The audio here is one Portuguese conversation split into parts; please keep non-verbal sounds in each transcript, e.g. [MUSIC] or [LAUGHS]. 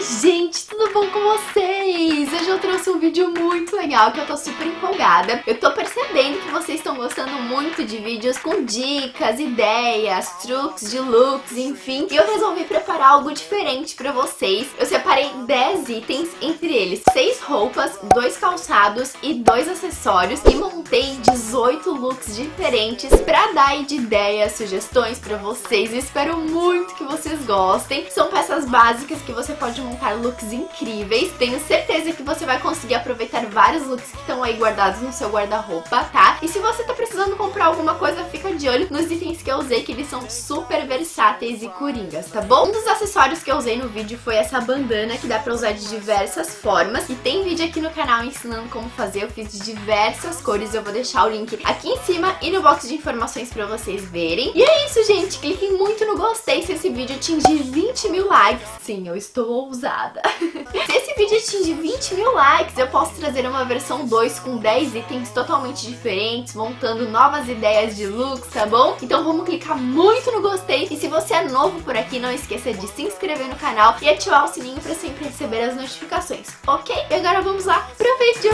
Oi gente, tudo bom com vocês? Hoje eu trouxe um vídeo muito legal que eu tô super empolgada. Eu tô percebendo que vocês estão gostando muito de vídeos com dicas, ideias, truques de looks, enfim. E eu resolvi preparar algo diferente pra vocês. Eu separei 10 itens, entre eles 6 roupas, 2 calçados e 2 acessórios. E montei 18 looks diferentes pra dar de ideias, sugestões pra vocês. Eu espero muito que vocês gostem. São peças básicas que você pode montar looks incríveis. Tenho certeza que você vai conseguir aproveitar vários looks que estão aí guardados no seu guarda-roupa, tá? E se você tá precisando comprar alguma coisa, fica de olho nos itens que eu usei, que eles são super versáteis e coringas, tá bom? Um dos acessórios que eu usei no vídeo foi essa bandana, que dá pra usar de diversas formas. E tem vídeo aqui no canal ensinando como fazer, eu fiz de diversas cores, eu vou deixar o link aqui em cima e no box de informações pra vocês verem. E é isso, gente, cliquem muito no gostei se esse vídeo atingir 20 mil likes. Sim, eu estou ousada. Se [LAUGHS] esse vídeo atingir 20 mil likes, eu posso trazer uma versão 2 com 10 itens totalmente diferentes, montando novas ideias de looks, tá bom? Então vamos clicar muito no gostei. E se você é novo por aqui, não esqueça de se inscrever no canal e ativar o sininho para sempre receber as notificações, ok? E agora vamos lá pro vídeo!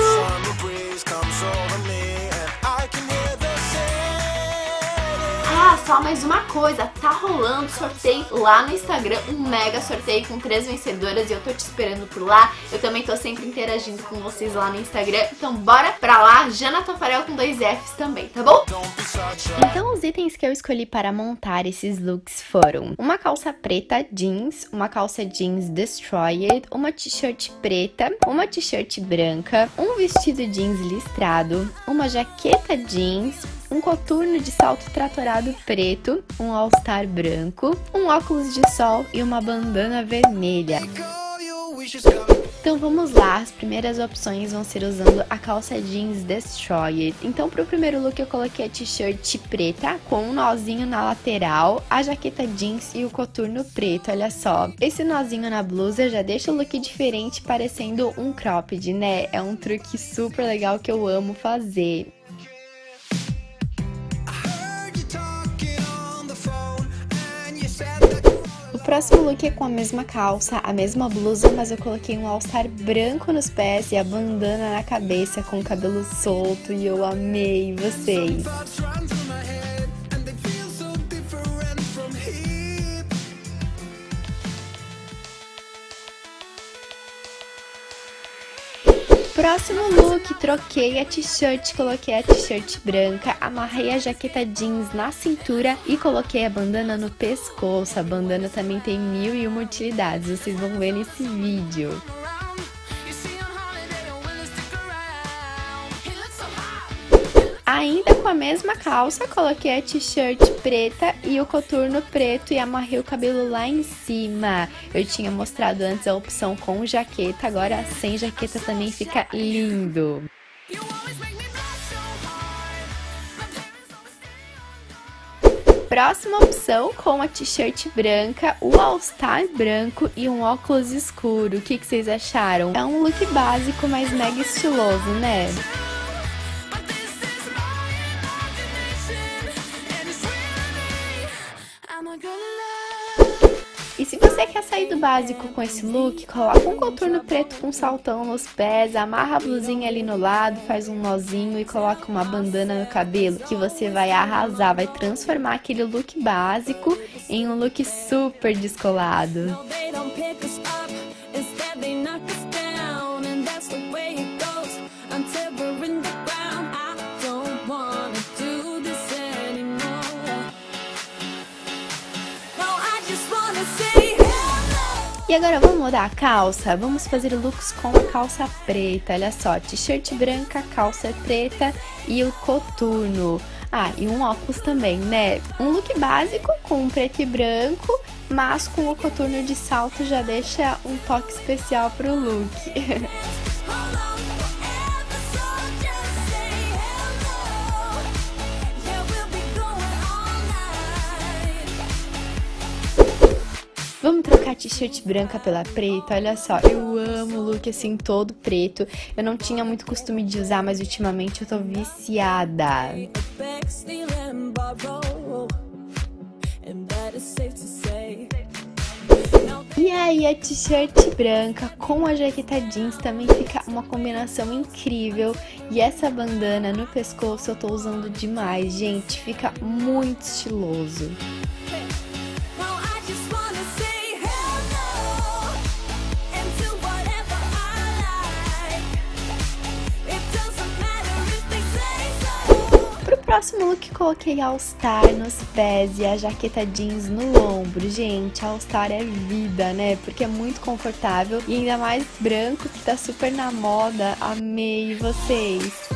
Ah, só mais uma coisa, tá rolando sorteio lá no Instagram, um mega sorteio com três vencedoras e eu tô te esperando por lá. Eu também tô sempre interagindo com vocês lá no Instagram, então bora pra lá, Jana Tafarel com dois Fs também, tá bom? Então os itens que eu escolhi para montar esses looks foram uma calça preta jeans, uma calça jeans destroyed, uma t-shirt preta, uma t-shirt branca, um vestido jeans listrado, uma jaqueta jeans, um coturno de salto tratorado preto, um all-star branco, um óculos de sol e uma bandana vermelha. Então vamos lá, as primeiras opções vão ser usando a calça jeans Destroyer. Então para o primeiro look eu coloquei a t-shirt preta com um nozinho na lateral, a jaqueta jeans e o coturno preto, olha só. Esse nozinho na blusa já deixa o look diferente parecendo um cropped, né? É um truque super legal que eu amo fazer. Próximo look é com a mesma calça, a mesma blusa, mas eu coloquei um all-star branco nos pés e a bandana na cabeça com o cabelo solto e eu amei vocês. Próximo look, troquei a t-shirt, coloquei a t-shirt branca, amarrei a jaqueta jeans na cintura e coloquei a bandana no pescoço. A bandana também tem mil e uma utilidades, vocês vão ver nesse vídeo. Ainda com a mesma calça, coloquei a t-shirt preta e o coturno preto e amarrei o cabelo lá em cima. Eu tinha mostrado antes a opção com jaqueta, agora sem jaqueta também fica lindo. Próxima opção com a t-shirt branca, o all-star branco e um óculos escuro. O que, que vocês acharam? É um look básico, mas mega estiloso, né? Quer sair do básico com esse look, coloca um contorno preto com saltão nos pés, amarra a blusinha ali no lado, faz um nozinho e coloca uma bandana no cabelo, que você vai arrasar, vai transformar aquele look básico em um look super descolado. Agora vamos mudar a calça? Vamos fazer looks com calça preta, olha só, t-shirt branca, calça preta e o coturno. Ah, e um óculos também, né? Um look básico com preto e branco, mas com o coturno de salto já deixa um toque especial pro look. [LAUGHS] Vamos trocar a t-shirt branca pela preta? Olha só, eu amo o look assim todo preto. Eu não tinha muito costume de usar, mas ultimamente eu tô viciada. E E aí a t-shirt branca com a jaqueta jeans também fica uma combinação incrível. E essa bandana no pescoço eu tô usando demais, gente, fica muito estiloso. Próximo look coloquei All Star nos pés e a jaqueta jeans no ombro. Gente, All Star é vida, né? Porque é muito confortável e ainda mais branco que tá super na moda. Amei vocês!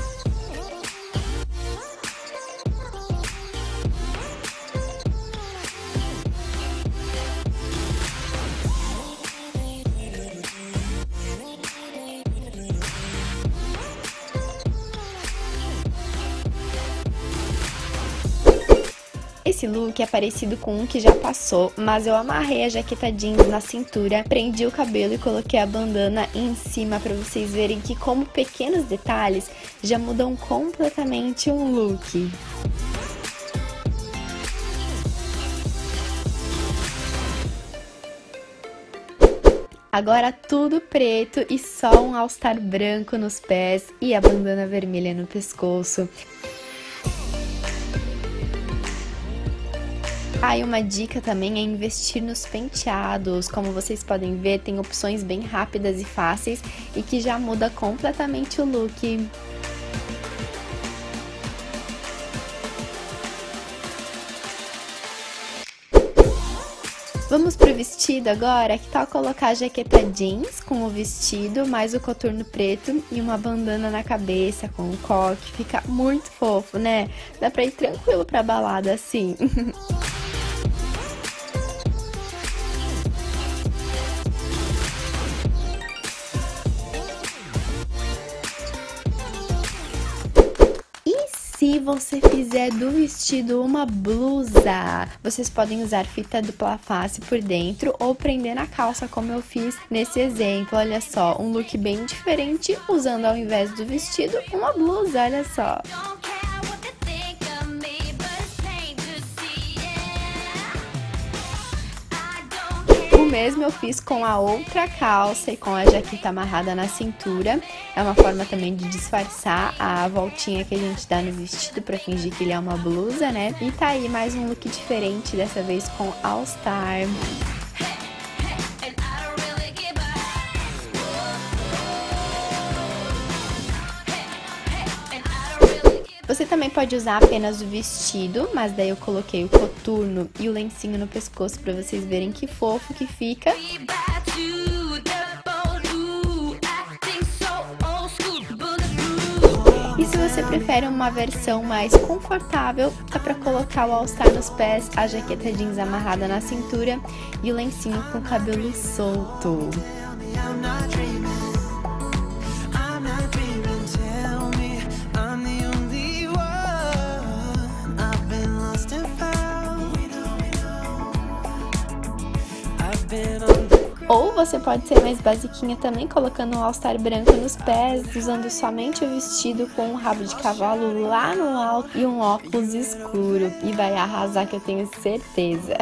Esse look é parecido com um que já passou, mas eu amarrei a jaqueta jeans na cintura, prendi o cabelo e coloquei a bandana em cima para vocês verem que como pequenos detalhes já mudam completamente um look. Agora tudo preto e só um all-star branco nos pés e a bandana vermelha no pescoço. Ah, uma dica também é investir nos penteados. Como vocês podem ver, tem opções bem rápidas e fáceis e que já muda completamente o look. Vamos pro vestido agora? Que tal colocar a jaqueta jeans com o vestido, mais o coturno preto e uma bandana na cabeça com o coque. Fica muito fofo, né? Dá pra ir tranquilo pra balada assim. [LAUGHS] Se você fizer do vestido uma blusa, vocês podem usar fita dupla face por dentro ou prender na calça, como eu fiz nesse exemplo. Olha só, um look bem diferente, usando ao invés do vestido uma blusa, olha só. Mesmo eu fiz com a outra calça e com a jaqueta amarrada na cintura. É uma forma também de disfarçar a voltinha que a gente dá no vestido para fingir que ele é uma blusa, né? E tá aí mais um look diferente, dessa vez com All Star. Você também pode usar apenas o vestido, mas daí eu coloquei o coturno e o lencinho no pescoço para vocês verem que fofo que fica. E se você prefere uma versão mais confortável, dá para colocar o all-star nos pés, a jaqueta jeans amarrada na cintura e o lencinho com o cabelo solto. Você pode ser mais basiquinha também, colocando um all-star branco nos pés, usando somente o vestido com um rabo de cavalo lá no alto e um óculos escuro. E vai arrasar que eu tenho certeza.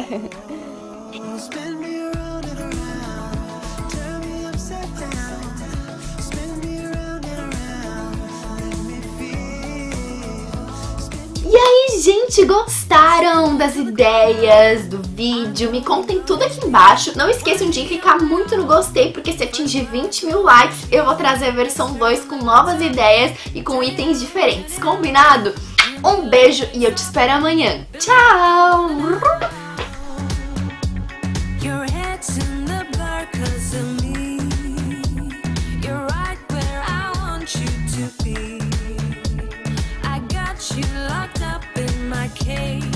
Gente, gostaram das ideias do vídeo? Me contem tudo aqui embaixo. Não esqueçam de clicar muito no gostei, porque se atingir 20 mil likes, eu vou trazer a versão 2 com novas ideias e com itens diferentes. Combinado? Um beijo e eu te espero amanhã. Tchau! Hey.